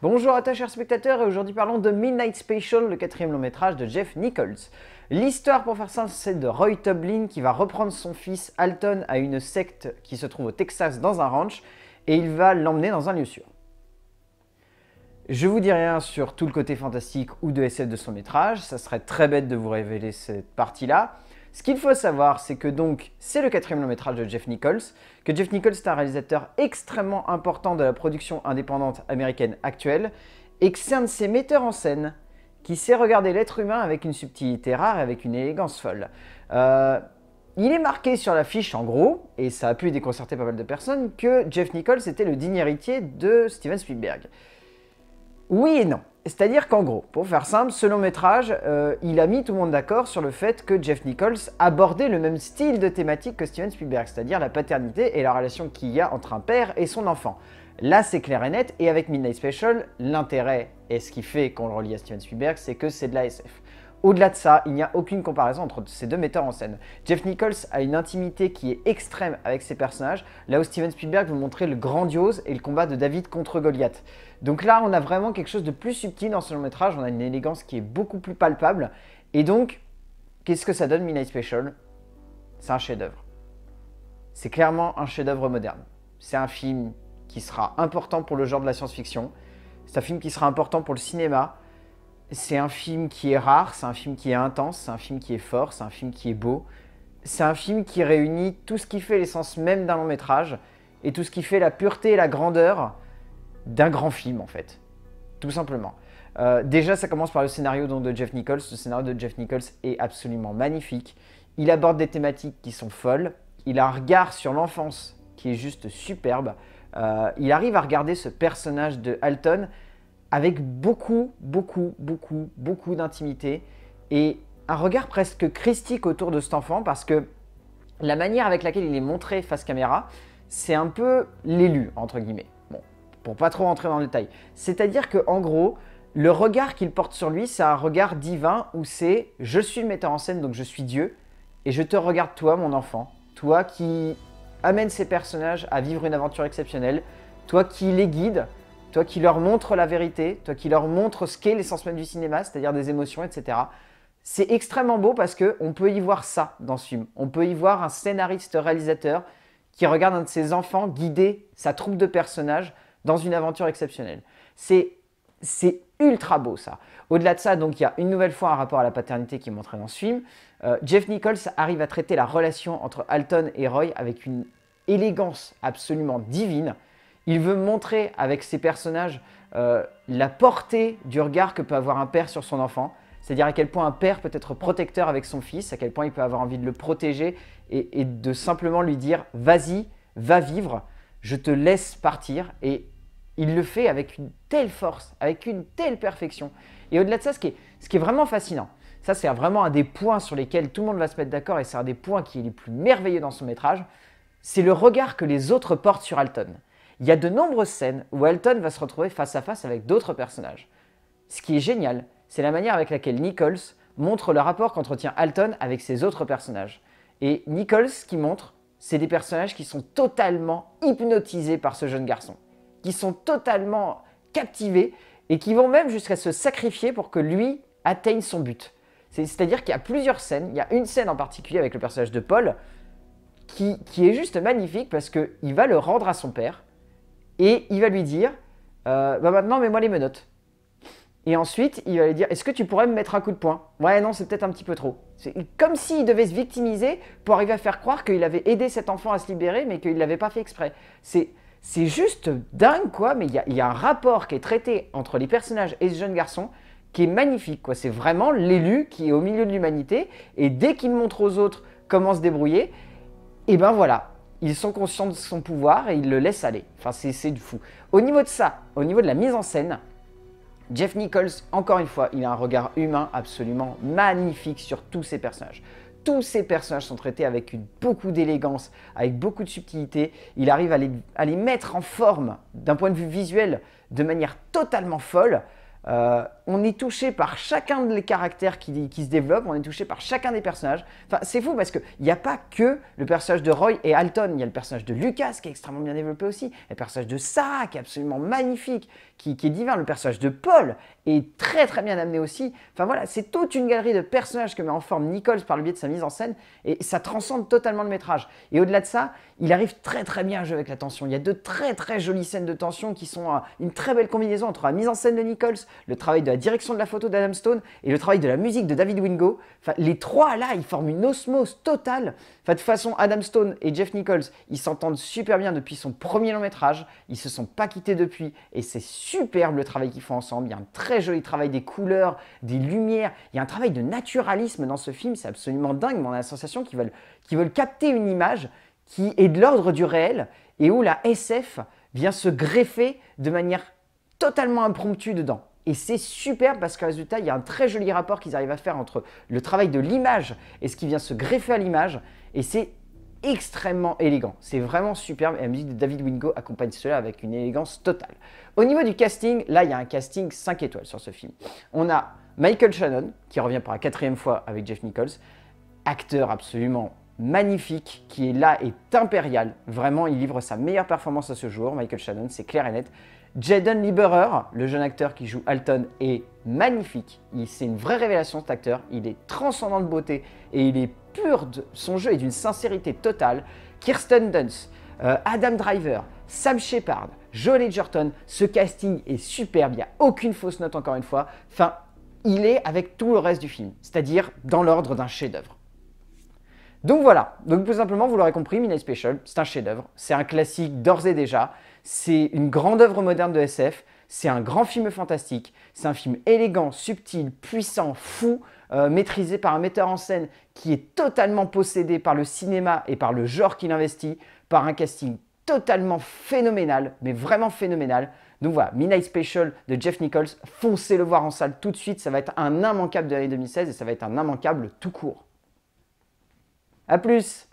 Bonjour à toi chers spectateurs et aujourd'hui parlons de Midnight Special, le quatrième long métrage de Jeff Nichols. L'histoire pour faire simple c'est de Roy Toblin qui va reprendre son fils Alton à une secte qui se trouve au Texas dans un ranch et il va l'emmener dans un lieu sûr. Je vous dis rien sur tout le côté fantastique ou de SF de son métrage, ça serait très bête de vous révéler cette partie-là. Ce qu'il faut savoir, c'est que donc c'est le quatrième long métrage de Jeff Nichols, que Jeff Nichols est un réalisateur extrêmement important de la production indépendante américaine actuelle, et que c'est un de ses metteurs en scène qui sait regarder l'être humain avec une subtilité rare et avec une élégance folle. Euh, il est marqué sur l'affiche en gros, et ça a pu déconcerter pas mal de personnes, que Jeff Nichols était le digne héritier de Steven Spielberg. Oui et non. C'est-à-dire qu'en gros, pour faire simple, ce long métrage, euh, il a mis tout le monde d'accord sur le fait que Jeff Nichols abordait le même style de thématique que Steven Spielberg, c'est-à-dire la paternité et la relation qu'il y a entre un père et son enfant. Là, c'est clair et net, et avec Midnight Special, l'intérêt et ce qui fait qu'on le relie à Steven Spielberg, c'est que c'est de la SF. Au-delà de ça, il n'y a aucune comparaison entre ces deux metteurs en scène. Jeff Nichols a une intimité qui est extrême avec ses personnages, là où Steven Spielberg veut montrer le grandiose et le combat de David contre Goliath. Donc là, on a vraiment quelque chose de plus subtil dans ce long métrage, on a une élégance qui est beaucoup plus palpable. Et donc, qu'est-ce que ça donne Midnight Special? C'est un chef-d'œuvre. C'est clairement un chef-d'œuvre moderne. C'est un film qui sera important pour le genre de la science-fiction. C'est un film qui sera important pour le cinéma c'est un film qui est rare, c'est un film qui est intense, c'est un film qui est fort, c'est un film qui est beau. C'est un film qui réunit tout ce qui fait l'essence même d'un long métrage et tout ce qui fait la pureté et la grandeur d'un grand film en fait. Tout simplement. Euh, déjà, ça commence par le scénario de Jeff Nichols. Le scénario de Jeff Nichols est absolument magnifique. Il aborde des thématiques qui sont folles. Il a un regard sur l'enfance qui est juste superbe. Euh, il arrive à regarder ce personnage de Alton avec beaucoup, beaucoup, beaucoup, beaucoup d'intimité et un regard presque christique autour de cet enfant parce que la manière avec laquelle il est montré face caméra, c'est un peu l'élu, entre guillemets. Bon, pour pas trop rentrer dans le détail. C'est-à-dire que en gros, le regard qu'il porte sur lui, c'est un regard divin où c'est je suis le metteur en scène, donc je suis Dieu, et je te regarde toi, mon enfant, toi qui amène ces personnages à vivre une aventure exceptionnelle, toi qui les guide, toi qui leur montres la vérité, toi qui leur montres ce qu'est l'essence même du cinéma, c'est-à-dire des émotions, etc. C'est extrêmement beau parce qu'on peut y voir ça dans ce film. On peut y voir un scénariste-réalisateur qui regarde un de ses enfants guider sa troupe de personnages dans une aventure exceptionnelle. C'est ultra beau ça. Au-delà de ça, il y a une nouvelle fois un rapport à la paternité qui est montré dans ce film. Euh, Jeff Nichols arrive à traiter la relation entre Alton et Roy avec une élégance absolument divine. Il veut montrer avec ses personnages euh, la portée du regard que peut avoir un père sur son enfant, c'est-à-dire à quel point un père peut être protecteur avec son fils, à quel point il peut avoir envie de le protéger et, de simplement lui dire vas-y, va vivre, je te laisse partir. Et il le fait avec une telle force, avec une telle perfection. Et au-delà de ça, ce qui est, ce qui est vraiment fascinant, ça c'est vraiment un des points sur lesquels tout le monde va se mettre d'accord et c'est un des points qui est les plus merveilleux dans son métrage, c'est le regard que les autres portent sur Alton il y a de nombreuses scènes où Elton va se retrouver face à face avec d'autres personnages. Ce qui est génial, c'est la manière avec laquelle Nichols montre le rapport qu'entretient Alton avec ses autres personnages. Et Nichols, ce qu'il montre, c'est des personnages qui sont totalement hypnotisés par ce jeune garçon, qui sont totalement captivés et qui vont même jusqu'à se sacrifier pour que lui atteigne son but. C'est-à-dire qu'il y a plusieurs scènes, il y a une scène en particulier avec le personnage de Paul qui, qui est juste magnifique parce qu'il va le rendre à son père et il va lui dire euh, bah maintenant mets-moi les menottes. Et ensuite, il va lui dire Est-ce que tu pourrais me mettre un coup de poing? Ouais, non, c'est peut-être un petit peu trop. C'est comme s'il devait se victimiser pour arriver à faire croire qu'il avait aidé cet enfant à se libérer, mais qu'il ne l'avait pas fait exprès. C'est. C'est juste dingue, quoi, mais il y, a un rapport qui est traité entre les personnages et ce jeune garçon qui est magnifique, quoi. C'est vraiment l'élu qui est au milieu de l'humanité, et dès qu'il montre aux autres comment se débrouiller, et ben voilà, ils sont conscients de son pouvoir et ils le laissent aller. Enfin, c'est du fou. Au niveau de ça, au niveau de la mise en scène, Jeff Nichols, encore une fois, il a un regard humain absolument magnifique sur tous ses personnages. Tous ces personnages sont traités avec beaucoup d'élégance, avec beaucoup de subtilité. Il arrive à les, mettre en forme d'un point de vue visuel de manière totalement folle. Euh, on est touché par chacun des caractères qui, se développent, on est touché par chacun des personnages. Enfin, c'est fou parce qu'il n'y a pas que le personnage de Roy et Alton, il y a le personnage de Lucas qui est extrêmement bien développé aussi, le personnage de Sarah qui est absolument magnifique, qui, qui est divin, le personnage de Paul est très très bien amené aussi. Enfin voilà, c'est toute une galerie de personnages que met en forme Nichols par le biais de sa mise en scène et ça transcende totalement le métrage. Et au-delà de ça, il arrive très très bien à jouer avec la tension. Il y a de très très jolies scènes de tension qui sont euh, une très belle combinaison entre la mise en scène de Nichols, le travail de la direction de la photo d'Adam Stone et le travail de la musique de David Wingo. Les trois là, ils forment une osmose totale. De toute façon, Adam Stone et Jeff Nichols, ils s'entendent super bien depuis son premier long métrage. Ils se sont pas quittés depuis et c'est superbe le travail qu'ils font ensemble. Il y a un très joli travail des couleurs, des lumières. Il y a un travail de naturalisme dans ce film. C'est absolument dingue. Mais on a la sensation qu'ils veulent capter une image qui est de l'ordre du réel et où la SF vient se greffer de manière totalement impromptue dedans. Et c'est super parce qu'au résultat, il y a un très joli rapport qu'ils arrivent à faire entre le travail de l'image et ce qui vient se greffer à l'image. Et c'est extrêmement élégant. C'est vraiment superbe et la musique de David Wingo accompagne cela avec une élégance totale. Au niveau du casting, là, il y a un casting 5 étoiles sur ce film. On a Michael Shannon, qui revient pour la quatrième fois avec Jeff Nichols, acteur absolument magnifique, qui est là, est impérial. Vraiment, il livre sa meilleure performance à ce jour, Michael Shannon, c'est clair et net. Jaden Lieberer, le jeune acteur qui joue Alton, est magnifique. C'est une vraie révélation cet acteur. Il est transcendant de beauté et il est pur. De... Son jeu est d'une sincérité totale. Kirsten Dunst, euh, Adam Driver, Sam Shepard, Joel Edgerton, ce casting est superbe. Il n'y a aucune fausse note encore une fois. Enfin, il est avec tout le reste du film, c'est-à-dire dans l'ordre d'un chef-d'œuvre. Donc voilà, donc tout simplement, vous l'aurez compris, Midnight Special, c'est un chef-d'œuvre, c'est un classique d'ores et déjà, c'est une grande œuvre moderne de SF, c'est un grand film fantastique, c'est un film élégant, subtil, puissant, fou, euh, maîtrisé par un metteur en scène qui est totalement possédé par le cinéma et par le genre qu'il investit, par un casting totalement phénoménal, mais vraiment phénoménal. Donc voilà, Midnight Special de Jeff Nichols, foncez le voir en salle tout de suite, ça va être un immanquable de l'année 2016 et ça va être un immanquable tout court. A plus